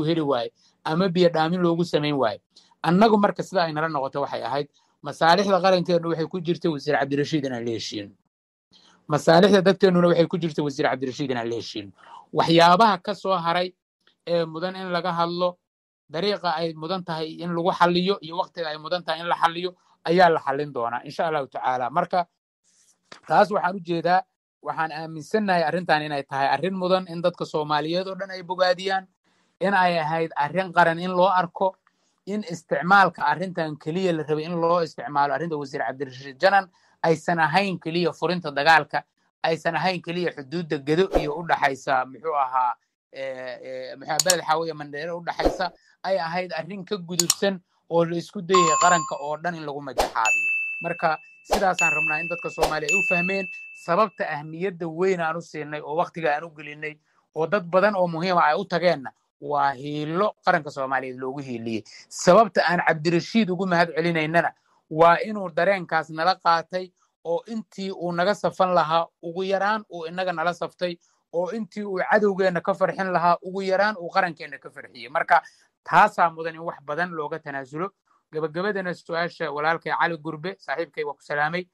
heli waayo ama biyo loogu samayn waayo annagu marka sida ay nala noqoto waxay ahayd masaalixda qarankeenu waxay ku jirta wasiir cabdirashiid inaan la heshiino masaalixda dadkeennuna waxay ku jirta wasiir cabdirashiid inaan la heshiino waxyaabaha ka soo haray ee mudan in laga hadlo dariiqa ay mudan tahay in lagu xalliyo iyo waqtiga ay mudan tahay in la xalliyo ayaa la xallin doonaa insha allahu tacaala. Marka taas waxaan u jeedaa waxaan aaminsannahay arrintan inay tahay arrin mudan in dadka soomaaliyeed oo dhan ay bogaadiyaan in ay ahayd arrin qaran in loo arko in isticmaalka arrintan keliya la rabay in loo isticmaalo arrinta wasiir cabdirashiid janan aysan ahayn keliya furinta dagaalka aysan ahayn keliya xuduudda gedo iyo u dhaxaysa muxuu ahaa beled xaawiya mandheere u dhaxaysa ay ahayd arrin ka gudubsan oo la isku dayay qaranka oo dhan in lagu majaxaabiyo marka sidaasaan rabnaa in dadka soomaaliya ay u fahmeen sababta ahmiyadda weyn aan u siinay oo waktiga aan u gelinay oo dad badan oo muhiima ay u tageenna waa hiilo qaranka soomaaliyeed loogu hiiliyey sababta aan cabdirashiid ugu mahad celinaynana waa inuu dareenkaas nala qaatay oo intii uu naga safan lahaa ugu yaraan uu inaga nala saftay oo intii uu cadowgeenna ka farxin lahaa ugu yaraan uu qarankeenna ka farxiyey marka taasaa mudan in wax badan looga tanaasulo. Gabagabadana su'aasha walaalkay cali gurbe saaxiibkay waa ku salaamay.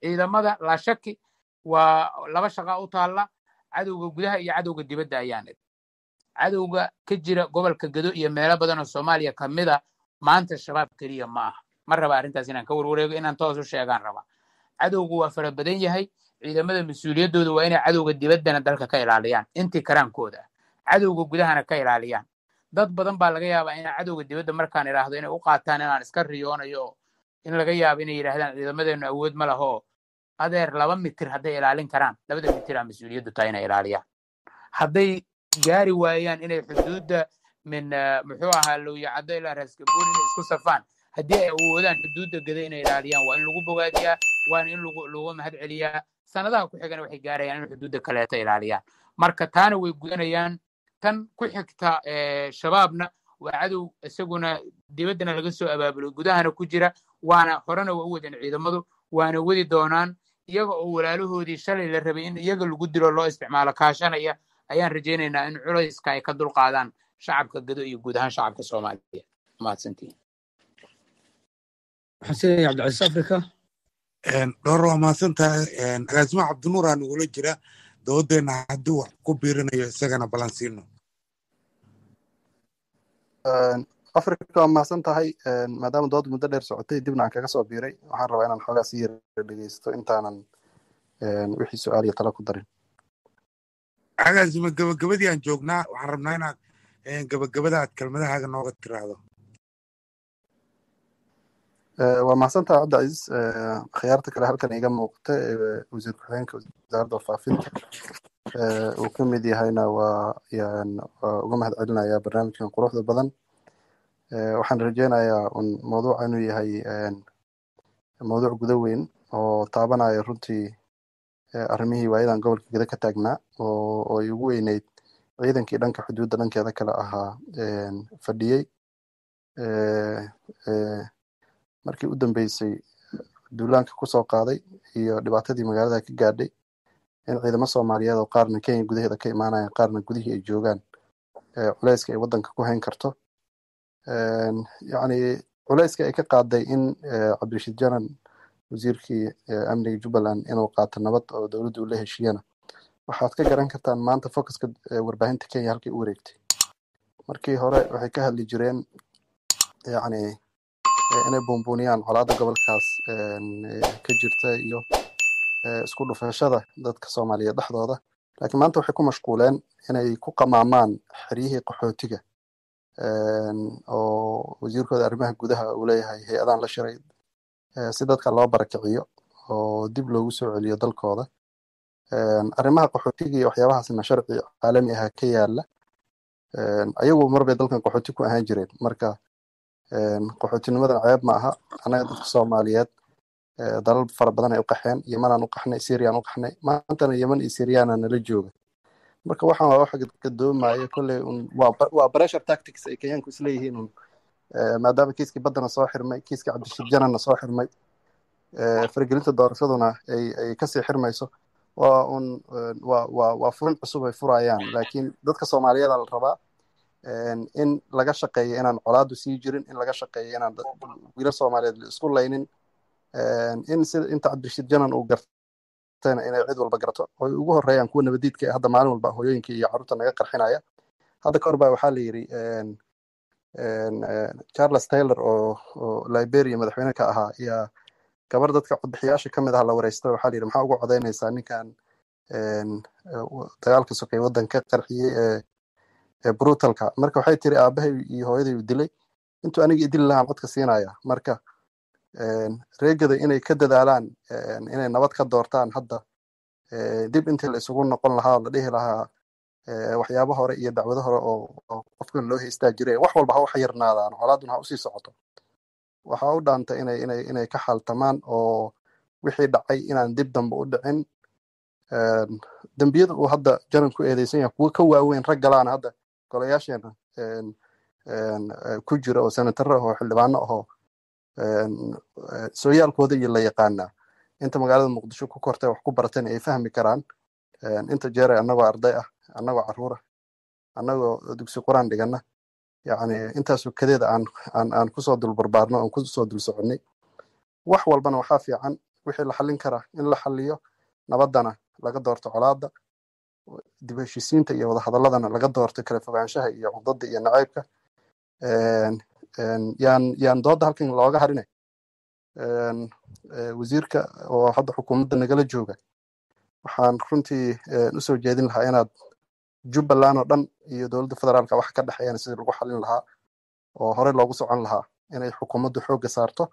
Ciidamada laa shaki waa laba shaqa u taalla. Cadowga gudaha iyo cadowga dibadda ayaan id cadowga ka jira gobolka gedo iyo meelo badan oo soomaaliya ka mid a maanta shabaab keliya ma aha ma raba arrintaas inaan ka warwareego inaan toos u sheegaan raba cadowgu waa fara badan yahay ciidamada mas'uuliyaddooda waa inay cadowga dibaddana dalka ka ilaaliyaan intii karaankooda. Ah cadowga gudahana ka ilaaliyaan. Dad badan baa laga yaabaa inaa cadowga dibadda markaan idhaahdo inay u qaataan inaan iska riyoonayo oo in laga yaabo inay yidhaahdaan ciidamadeennu awood ma laho. Adeer laba mitir hadday ilaalin karaan labada mitiraa mas'uuliyaddu tahay inay ilaaliyaan. Hadday gaari waayaan inay xuduudda min muxuu ahaa lowyacaddo ilaa raasgaboon inay isku safaan. Haddii ay awoodaan xuduudda gada inay ilaaliyaan waa in lagu bogaadiyaa waana in lagu mahad celiyaa sanadaha ku xigana waxay gaarayaan in xuduudda kaleeto ilaaliyaan. Marka taana way gudanayaan tan ku xigta shabaabna waa cadow isaguna dibaddana laga soo abaabulo gudahana ku jira waana horena waa u wadeen ciidamadu waana wadi doonaan. Iyaga oo walaalahoodii shalay la rabay in iyaga lagu dilo loo isticmaalo kaashanaya ayaan rajaynaynaa in culayska ay ka dulqaadaan shacabka gado iyo guud ahaan shacabka soomaaliya. Mahadsantiin. Xuseen cabdicasiis africa dhowr waa mahadsan tahay agaasimaha cabdinuuraa nagula jira. Doodeena haddii wax ku biirinayo isagana balansiino africa waa mahadsan tahay maadaama dood muddo dheer socotay dibna aan kaga soo biiray waxaan rabaa inaan xoogaa si yar dhegeysto intaanan wixii su'aal iyo talo ku darin agaasima gabagabadii aan joognaa waxaan rabnaa inaad gabagabada aad kelmadahaaga nooga tiraahdo. Waa mahadsantaha cabdicasiis khiyaarta kale halkan iga muuqata wasiir ku-xigeenka wasaaradda faafinta uu ka mid yahayna waa waa uga mahad celinayaa barnaamijkan quruxda badan. Waxaan rajeynayaa un mawduuca inuu yahay mawduuc guda weyn oo taabanaya runtii arrimihii waayadan gobolka geda ka taagnaa oo ay ugu weyneyd ciidankii dhanka xuduudda dhankeeda kale ahaa fadhiyey markii u dambeysay duulaanka ku soo qaaday iyo dhibaatadii magaalada ka gaadhay in ciidamo soomaaliyeed oo qaarna kenya gudaheeda ka imaanayaan qaarna gudihii ay joogaan culeyska ay waddanka ku hayn karto. Yacni culeyska ay ka qaaday in cabdirashiid janan wasiirkii amniga jubbaland inuu qaato nabad oo dowladdu ula heshiiyana. Waxaad ka garan kartaan maanta focuska warbaahinta kenya halkay u wareegtay. Markii hore waxay ka hadli jireen yacni inay buunbuuniyaan colaadda gobolkaas ka jirta iyo isku dhufashada dadka soomaaliyeed dhexdooda. Laakiin maanta waxay ku mashquuleen inay ku qamaamaan xeryihii qaxootiga oo wasiirkooda arrimaha gudaha uu leeyahay hay'adaan la shiray si dadka loo barakiciyo oo dib loogu soo celiyo dalkooda arrimaha qaxootiga iyo waxyaabahaasna sharci caalami ah ka yaalla ayagu marbay dalkan qaxooti ku ahaan jireen. Marka qaxootinimadan ceeb ma aha. Annaga dadka soomaaliyeed dalal fara badan ay u qaxeen. Yemanaan u qaxnay syriaan u qaxnay. Maantana yeman iyo syriyaana nala jooga. Marka waxaan waa wax gadoomaya kolley waa pressure tactics ay kenyaanku isleeyihiin maadaama kiiskii baddana soo xirmay kiiskii cabdishid janana soo xirmay faragelinta doorashaduna ay ay ka sii xirmayso waa un waa furin cusub ay furayaan laakiin dadka soomaaliyeeda la rabaa in laga shaqeeyo inaan colaadu sii jirin in laga shaqeeyo inaan wiilal soomaaliyeed la isku laynin in sida inta cabdirashiid uu gartayna inay cid walba garato oy ugu horeeyaan kuwa nabadiidka hadda maalin walba hooyooyinka iyo carruurta naga qarxinaya hadda kahor baa waxaa la yidhi charles taylor oo oo liberia madaxweyne ka ahaa ayaa gabar dadka codbixiyaasha ka mid ah la wareysta waxaa la yidhi maxaa ugu codaynaysaa ninkan? Dagaalka sokay waddanka qarxiyey ee ee brutalka. Marka waxay tiri aabahay iyo hooyaday u dilay. Intuu aniga idili lahaan codka siinaya. Marka reegada inay ka dadaalaan inay nabad ka doortaan hadda dib intii la isugu noqon lahaa la dhihi lahaa waxyaabo hore iyo dacwado hore oo qofkan loo haystaa jire wax walba ha u xayirnaadaan colaaduna ha u sii socoto. Waxaa u dhaanta inay ka xaltamaan oo wixii dhacay inaan dib dambe u dhicin dembiyada uu hadda janan ku eedeysan yahay kuwo ka waaweyn rag galaana hadda golayaasheena ku jira oo senataro ahoo xildhibaano ahoo sooyaalkooda iyo la yaqaanaa. Inta magaalada muqdisho ku kortay wax ku baratayna ay fahmi karaan inta jeeray annagoo arday ah annagoo carruur ah annagoo dugsi quraan dhigana. Yacni intaasoo kadeeda aan ku soo dul barbaarno aan ku soo dul soconnay wax walbana waxaa fiican wixii la xallin karaa in la xalliyo nabaddana laga doorto colaadda dib heshiisiinta iyo wadahadaladana laga doorto kala fogaanshaha iyo cudadda iyo nacaybka. Yaan doodda halkan looga harinay wasiirka oo hadda xukuumadda nagala jooga waxaan runtii u soo jeedin lahaa inaad jubbaland oo dhan iyo dowladda federaalka wax ka dhexeeyana sidii lagu xalin lahaa oo horey loogu socon lahaa inay xukuumaddu xoogga saarto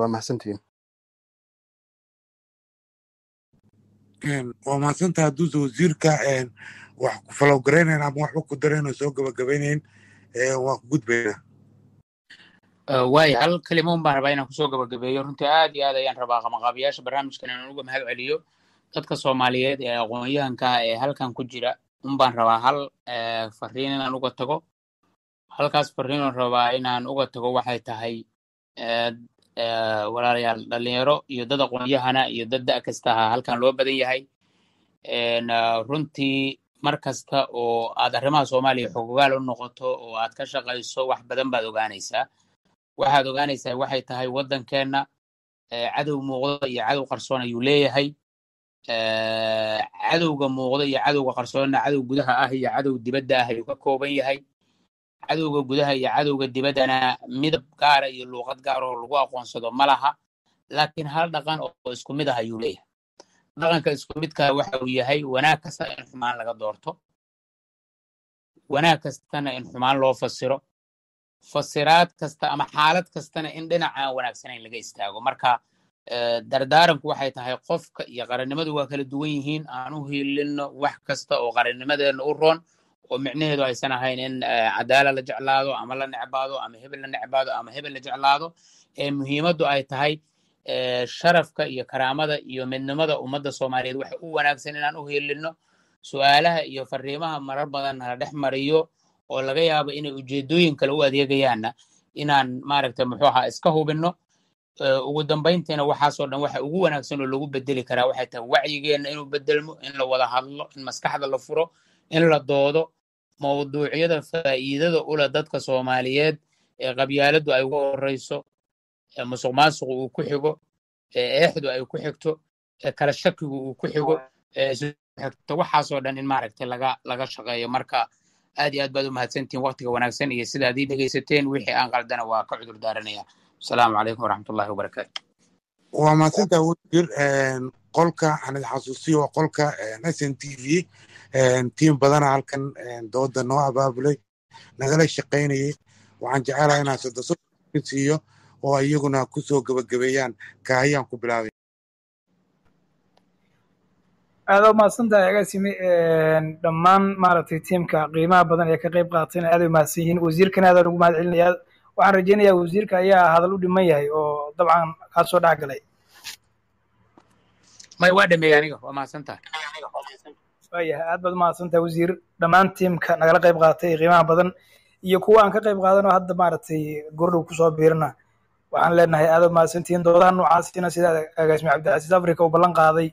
waa mahadsantihiin. Waa mahadsantaha hadduuse wasiirka wax ku falowgaraynayn ama waxba ku darayno soo gabagabaynayn waan ku gudbaynaa waayo hal kelimo un baan rabaa inaan ku soo gabagabeeyo. Runtii aad iyo aad ayaan rabaa qamaqaabiyaasha barnaamijkan inaan uga mahad celiyo dadka soomaaliyeed ee aqoon-yahanka ee halkan ku jira un baan rabaa hal fariin inaan uga tago halkaas fariin oon rabaa inaan uga tago waxay tahay walaalayaal dhalinyaro iyo dad aqoon-yahana iyo dad da' kasta ha halkan loo badan yahay runtii mar kasta oo aad arrimaha soomaaliya xogogaal u noqoto oo aad ka shaqayso wax badan baad ogaanaysaa waxaad ogaanaysaa waxay tahay waddankeenna cadow muuqda iyo cadow qarsoon ayuu leeyahay cadowga muuqda iyo cadowga qarsoonna cadow gudaha ah iyo cadow dibadda ah ayuu ka kooban yahay. Cadowga gudaha iyo cadowga dibaddana midab gaara iyo luuqad gaara oo lagu aqoonsado ma laha laakiin hal dhaqan oo isku mid ah ayuu leeyahay. Dhaqanka isku midkaa waxa uu yahay wanaag kasta in xumaan laga doorto wanaag kastana in xumaan loo fasiro fasiraad kasta ama xaalad kastana in dhinaca wanaagsanayn laga istaago. Marka dardaaranku waxay tahay qofka iyo qarannimadu waa kala duwan yihiin. Aan u hiilinno wax kasta oo qarannimadeenna u roon oo micnaheedu aysan ahayn in cadaala la jeclaado ama la necbaado ama hebel la necbaado ama hebel la jeclaado. Ee muhiimaddu ay tahay sharafka iyo karaamada iyo midnimada ummadda soomaaliyeed. Waxa u wanaagsan inaan u hiilinno su'aalaha iyo fariimaha marar badan nala dhex mariyo oo laga yaabo inay ujeedooyin kale u adeegayaanna. Inaan maaragta muxuu ahaa iska hubinno ugu dambayntiina waxaasoo dhan waxa ugu wanaagsan oo lagu bedeli karaa waxay tahay wacyigeenna inuu bedelmo in la wada hadlo in maskaxda la furo in la doodo mawduucyada faa'iidada ula dadka soomaaliyeed ee qabyaaladdu ay uga horeyso ee musuq maasuqu uu ku xigo ee eexdu ay ku xigto kala shakigu uu ku xigo xigto. Waxaasoo dhan in maaragtay laga laga shaqeeyo. Marka aad iyo aad baad u mahadsantihin waktiga wanaagsan iyo sida ad ii dhegaysateen wixii aan qaldana waa ka cudur daaranaya asalaamu calaykum waraxmatullahi wabarakaatu waa mahadsantaha wasiir qolka aan xasuusiyo waa qolka s n t v tiim badana halkan dooda noo abaabulay nagala shaqaynayay. Waxaan jecelahay inaan sodoso siiyo oo iyaguna ku soo gebagabeeyaan kaahiyaan ku bilaabay. Aada u mahadsantahay agaasime dhammaan maaragtay tiimka qiimaha badan ee ka qayb qaatayna aad ay mahadsan yihiin. Wasiirkana aadaan ugu mahad celinayaa waxaan rajaynayaa wasiirka ayaa hadal u dhiman yahay oo dabcan kaa soo dhex galay may waa dhameeyey aniga? Waa mahadsantahay? Waayahay aad baad u mahadsantahay wasiir. Dhammaan tiimka nagala qayb qaatay ee qiimaha badan iyo kuwa aan ka qayb qaadanoo hadda maaragtay gordhow ku soo biirina waxaan leenahay aad u mahadsantihiin doodaha noocaasina sida agaasime cabdicasiis africa uu ballan qaaday.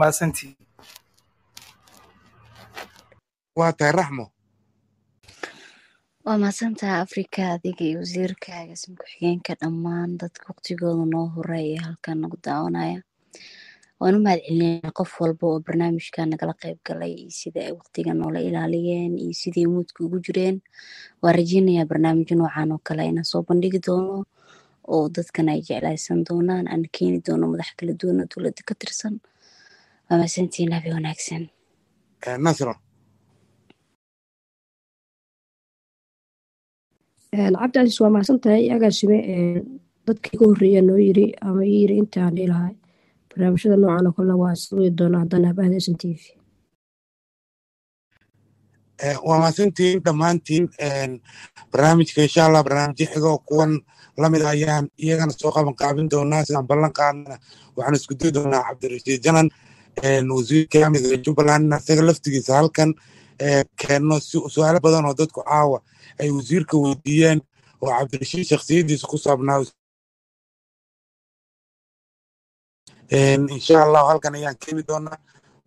Mahadsantihiin waa tahay raxmo. Waa mahadsantaha afrika adiga iyo wasiirkaaga sim ku-xigeenka dhammaan dadka waqtigooda noo ee halkan nagu daawanaya. Waan u mahad celinaya qof walba oo barnaamijka nagala qayb galay iyo sida ay waqtiga noola ilaaliyeen iyo siday muudka ugu jireen. Waan rajeynayaa barnaamijyo noocan oo kale inaan soo bandhigi doono oo dadkan ay jeclaysan doonaan aan keeni doono madax kala duwan oo dowladda ka tirsan. Waa mahadsantihiin habe wanaagsan. Nasro cabdicasiis waa mahadsan tahay. Agaasime dadka iga horreeya noo yiri ama yiri intaan dhihi lahay. Barnaamijyada noocan oo kalena waa iswadi doonaa haddana habahda s n t v. Waa mahadsantihiin dhammaantiin barnaamijka insha allah barnaamijyo xigo kuwan la mid ayaan iyagana soo qaban qaabin doonaa sidaan ballan qaadnana waxaan isku dayi doonaa cabdirashiid janan wasiirka amniga jubbaland. Isaga laftigiisa halkan keenno su'aalo badan oo dadku caawa ay wasiirka weydiiyeen oo cabdirashiid shakhsiyadiisa ku saabnaa insha allahu halkan ayaan keeni doonaa.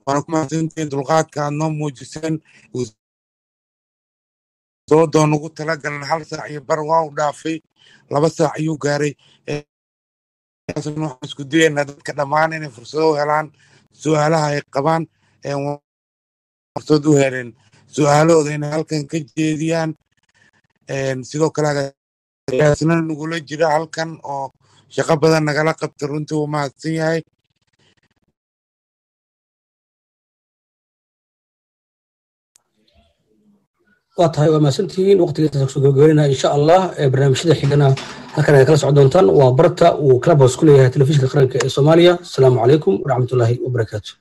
Waana ku mahadsantihiin dulqaadka aad noo muujiseen. Doodoon ugu talagalan hal saac iyo bar waa u dhaafay. Laba saac ayuu gaaray. Waxaan isku dayaynaa dadka dhammaan inay fursado u helaan su'aalaha ay qabaan fursad u heleen su'aalahooda inay halkan ka jeediyaan sidoo kale agaasina nagula jira halkan oo shaqo badan nagala qabta runtii uu mahadsan yahay. Waa tahay waa mahadsantihiin ku soo gabagabeynaa insha allah barnaamijyada xigana halkan ay kala socon doontaan waa barta uu clubhouse ku leeyahay telefishinka qaranka ee soomaaliya. Asalaamu calaykum waraxmatullaahi wabarakaatu